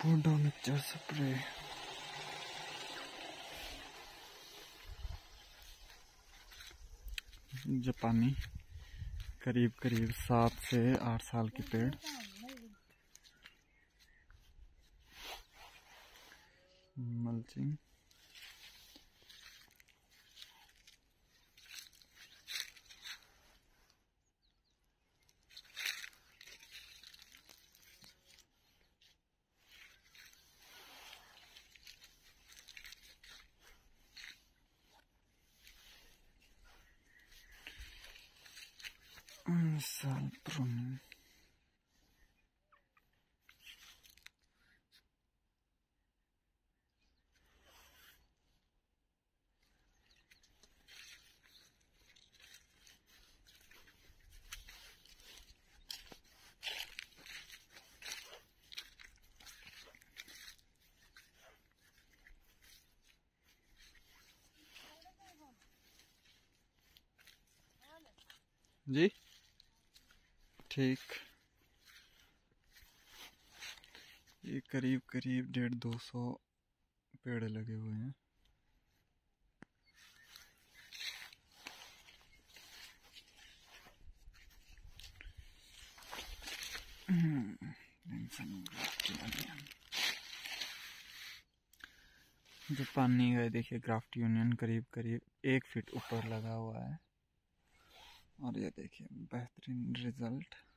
Bodo mixture spray जापानी करीब करीब सात से आठ साल के पेड़ मल्चिंग साल pruning जी ठीक। ये करीब करीब डेढ़ दो सौ पेड़ लगे हुए हैं। जो पानी है, देखिए, ग्राफ्ट यूनियन करीब करीब एक फीट ऊपर लगा हुआ है। और ये देखिए, बेहतरीन रिज़ल्ट।